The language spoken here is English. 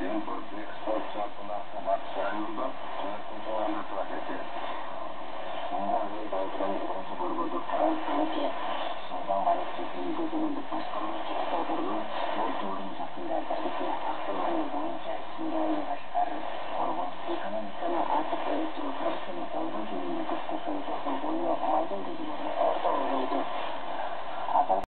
Denver, big sports up